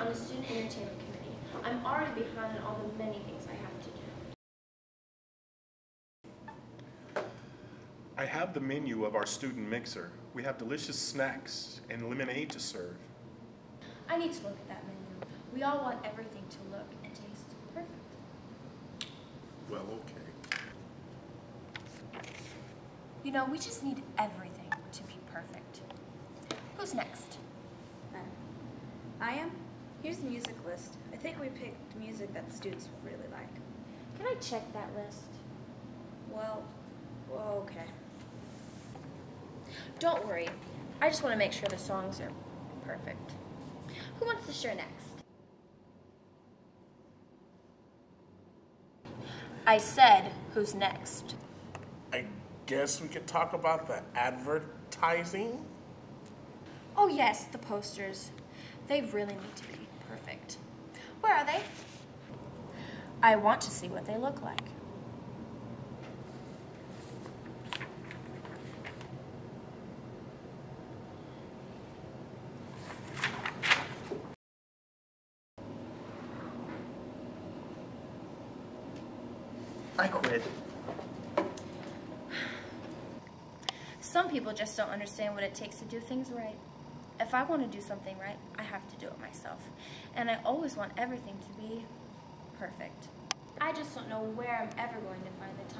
on the Student Entertainment Committee. I'm already behind on all the many things I have to do. I have the menu of our student mixer. We have delicious snacks and lemonade to serve. I need to look at that menu. We all want everything to look and taste perfect. Well, okay. You know, we just need everything to be perfect. Who's next? Uh, I am. Here's the music list. I think we picked music that the students will really like. Can I check that list? Well, well, okay. Don't worry. I just want to make sure the songs are perfect. Who wants to share next? I said, who's next? I guess we could talk about the advertising. Oh, yes, the posters. They really need to be perfect. Where are they? I want to see what they look like. I quit. Some people just don't understand what it takes to do things right. If I want to do something right, I have to do it myself. And I always want everything to be perfect. I just don't know where I'm ever going to find the